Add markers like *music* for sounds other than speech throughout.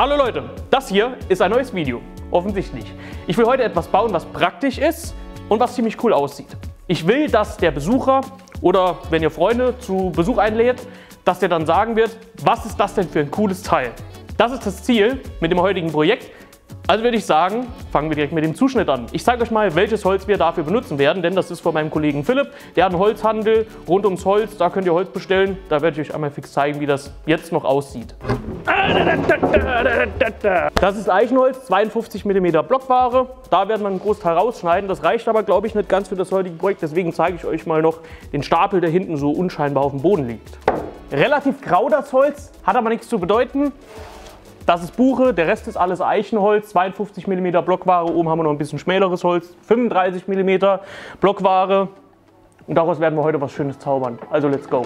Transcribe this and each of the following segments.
Hallo Leute, das hier ist ein neues Video, offensichtlich. Ich will heute etwas bauen, was praktisch ist und was ziemlich cool aussieht. Ich will, dass der Besucher oder wenn ihr Freunde zu Besuch einlädt, dass der dann sagen wird, was ist das denn für ein cooles Teil? Das ist das Ziel mit dem heutigen Projekt. Also würde ich sagen, fangen wir direkt mit dem Zuschnitt an. Ich zeige euch mal, welches Holz wir dafür benutzen werden, denn das ist von meinem Kollegen Philipp. Der hat einen Holzhandel rund ums Holz, da könnt ihr Holz bestellen. Da werde ich euch einmal fix zeigen, wie das jetzt noch aussieht. Das ist Eichenholz, 52 mm Blockware. Da werden wir einen Großteil rausschneiden. Das reicht aber, glaube ich, nicht ganz für das heutige Projekt. Deswegen zeige ich euch mal noch den Stapel, der hinten so unscheinbar auf dem Boden liegt. Relativ grau das Holz, hat aber nichts zu bedeuten. Das ist Buche, der Rest ist alles Eichenholz, 52 mm Blockware, oben haben wir noch ein bisschen schmäleres Holz, 35 mm Blockware. Und daraus werden wir heute was Schönes zaubern. Also let's go.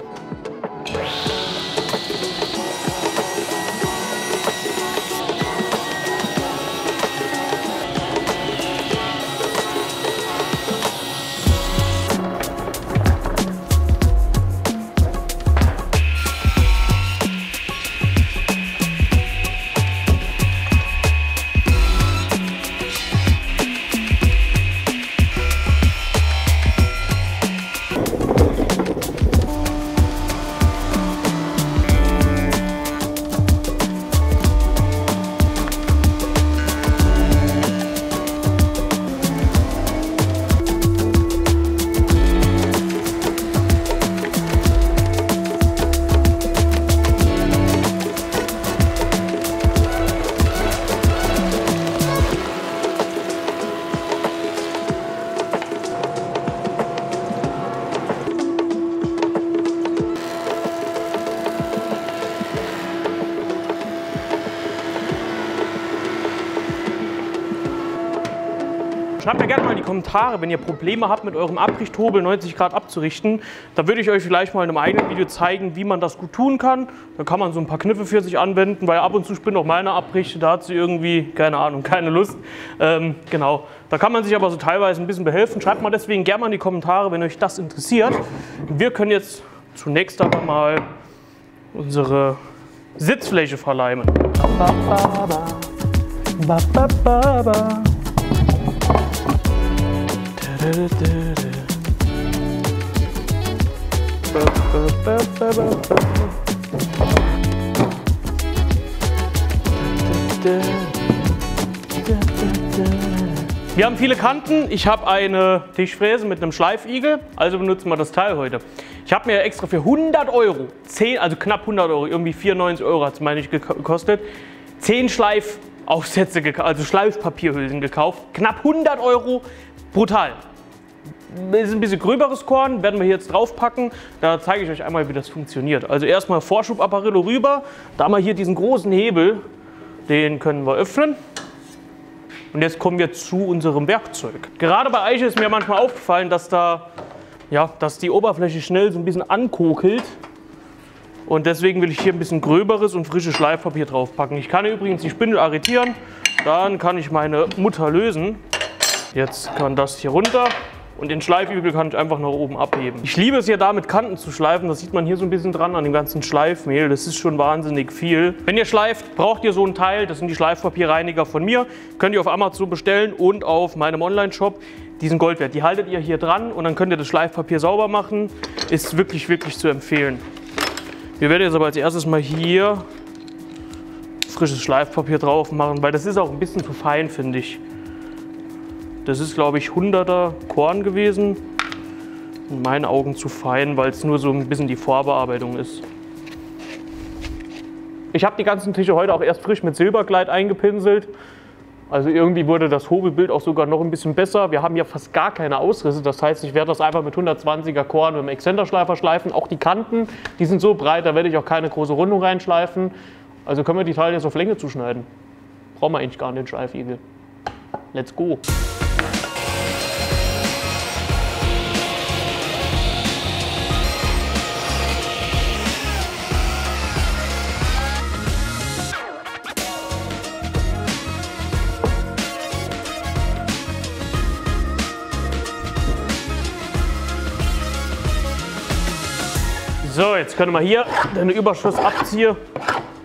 Schreibt mir gerne mal in die Kommentare, wenn ihr Probleme habt, mit eurem Abrichthobel 90 Grad abzurichten. Da würde ich euch vielleicht mal in einem eigenen Video zeigen, wie man das gut tun kann. Da kann man so ein paar Kniffe für sich anwenden, weil ab und zu spinnt auch meine Abrichte, da hat sie irgendwie, keine Ahnung, keine Lust. Ähm, genau, da kann man sich aber so teilweise ein bisschen behelfen. Schreibt mal deswegen gerne mal in die Kommentare, wenn euch das interessiert. Wir können jetzt zunächst aber mal unsere Sitzfläche verleimen. Ba, ba, ba, ba, ba, ba. Wir haben viele Kanten. Ich habe eine Tischfräse mit einem Schleifigel, also benutzen wir das Teil heute. Ich habe mir extra für 100 Euro, 10, also knapp 100 Euro, irgendwie 94 Euro hat es meine ich gekostet, 10 Schleifaufsätze, also Schleifpapierhülsen gekauft. Knapp 100 Euro, brutal ist ein bisschen gröberes Korn, werden wir hier jetzt draufpacken. Da zeige ich euch einmal, wie das funktioniert. Also erstmal Vorschubapparillo rüber. Da haben wir hier diesen großen Hebel, den können wir öffnen. Und jetzt kommen wir zu unserem Werkzeug. Gerade bei Eiche ist mir manchmal aufgefallen, dass, da, ja, dass die Oberfläche schnell so ein bisschen ankokelt. Und deswegen will ich hier ein bisschen gröberes und frisches Schleifpapier draufpacken. Ich kann übrigens die Spindel arretieren. Dann kann ich meine Mutter lösen. Jetzt kann das hier runter. Und den Schleifübel kann ich einfach nach oben abheben. Ich liebe es ja da mit Kanten zu schleifen. Das sieht man hier so ein bisschen dran an dem ganzen Schleifmehl. Das ist schon wahnsinnig viel. Wenn ihr schleift, braucht ihr so ein Teil. Das sind die Schleifpapierreiniger von mir. Könnt ihr auf Amazon bestellen und auf meinem Online-Shop. Die sind Gold wert. Die haltet ihr hier dran und dann könnt ihr das Schleifpapier sauber machen. Ist wirklich, wirklich zu empfehlen. Wir werden jetzt aber als erstes mal hier frisches Schleifpapier drauf machen, weil das ist auch ein bisschen zu fein, finde ich. Das ist, glaube ich, 100er Korn gewesen. In meinen Augen zu fein, weil es nur so ein bisschen die Vorbearbeitung ist. Ich habe die ganzen Tische heute auch erst frisch mit Silbergleit eingepinselt. Also irgendwie wurde das Hobelbild auch sogar noch ein bisschen besser. Wir haben ja fast gar keine Ausrisse. Das heißt, ich werde das einfach mit 120er Korn mit dem Exzenterschleifer schleifen. Auch die Kanten, die sind so breit, da werde ich auch keine große Rundung reinschleifen. Also können wir die Teile jetzt auf Länge zuschneiden. Brauchen wir eigentlich gar nicht den Schleifigel. Let's go. So, jetzt können wir hier den Überschuss abziehen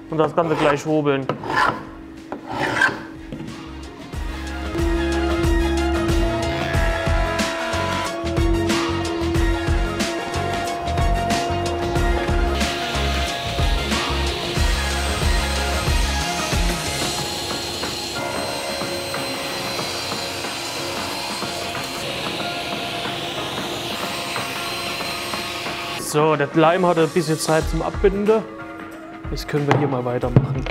und das Ganze gleich hobeln. So, der Leim hat ein bisschen Zeit zum Abbinden. Jetzt können wir hier mal weitermachen.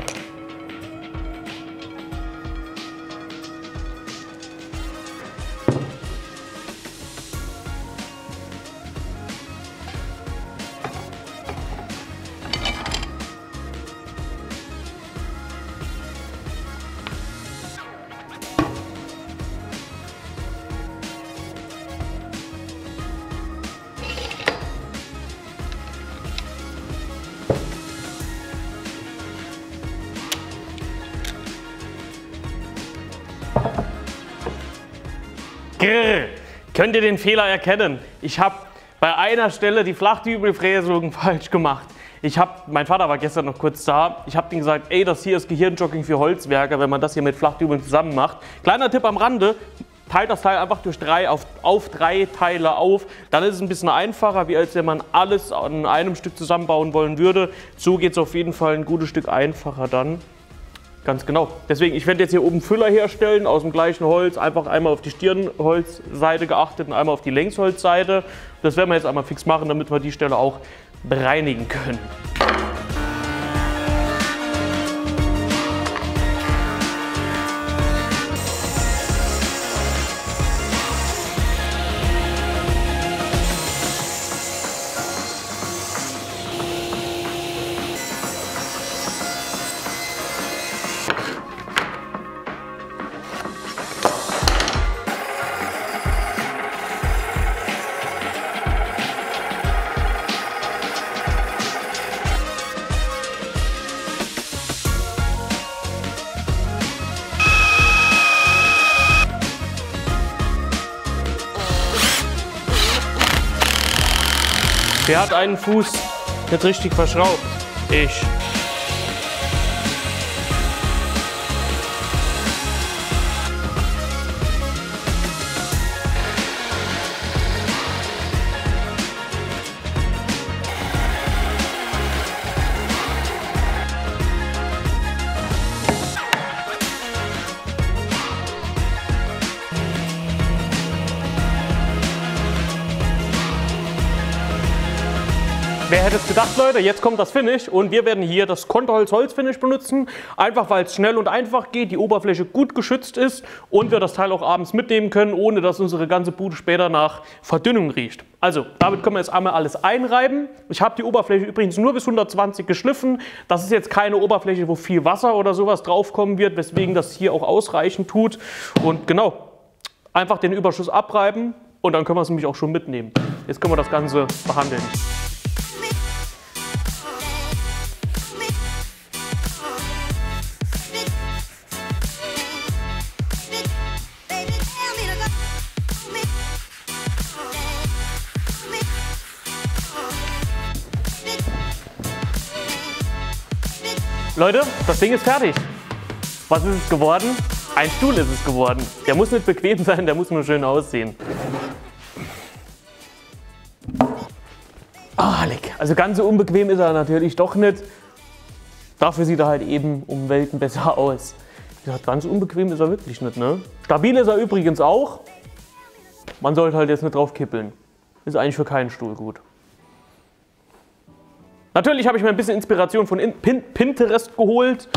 Grrr. Könnt ihr den Fehler erkennen? Ich habe bei einer Stelle die Flachdübelfräsung *laughs* falsch gemacht. Ich habe, mein Vater war gestern noch kurz da. Ich habe ihm gesagt, ey, das hier ist Gehirnjogging für Holzwerker, wenn man das hier mit Flachdübeln zusammen macht. Kleiner Tipp am Rande: Teilt das Teil einfach durch drei auf, auf drei Teile auf. Dann ist es ein bisschen einfacher, wie als wenn man alles an einem Stück zusammenbauen wollen würde. So geht es auf jeden Fall ein gutes Stück einfacher dann. Ganz genau. Deswegen, ich werde jetzt hier oben Füller herstellen aus dem gleichen Holz. Einfach einmal auf die Stirnholzseite geachtet und einmal auf die Längsholzseite. Das werden wir jetzt einmal fix machen, damit wir die Stelle auch bereinigen können. Wer hat einen Fuß nicht richtig verschraubt? Ich. Wer hätte es gedacht, Leute? Jetzt kommt das Finish und wir werden hier das Konterholz-Holz-Finish benutzen. Einfach, weil es schnell und einfach geht, die Oberfläche gut geschützt ist und wir das Teil auch abends mitnehmen können, ohne dass unsere ganze Bude später nach Verdünnung riecht. Also, damit können wir jetzt einmal alles einreiben. Ich habe die Oberfläche übrigens nur bis 120 geschliffen. Das ist jetzt keine Oberfläche, wo viel Wasser oder sowas draufkommen wird, weswegen das hier auch ausreichend tut. Und genau, einfach den Überschuss abreiben und dann können wir es nämlich auch schon mitnehmen. Jetzt können wir das Ganze behandeln. Leute, das Ding ist fertig. Was ist es geworden? Ein Stuhl ist es geworden. Der muss nicht bequem *laughs* sein, der muss nur schön aussehen. Ah, leck. Also ganz so unbequem ist er natürlich doch nicht. Dafür sieht er halt eben um Welten besser *laughs* aus. Gesagt, ganz unbequem ist er wirklich nicht, ne? Stabil ist er übrigens auch. Man sollte halt jetzt nicht drauf kippeln. Ist eigentlich für keinen Stuhl gut. Natürlich habe ich mir ein bisschen Inspiration von Pinterest geholt.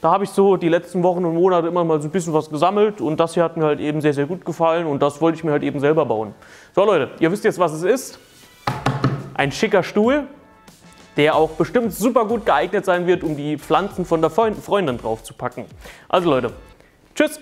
Da habe ich so die letzten Wochen und Monate immer mal so ein bisschen was gesammelt und das hier hat mir halt eben sehr, sehr gut gefallen und das wollte ich mir halt eben selber bauen. So Leute, ihr wisst jetzt, was es ist. Ein schicker Stuhl, der auch bestimmt super gut geeignet sein wird, um die Pflanzen von der Freundin drauf zu packen. Also Leute, tschüss!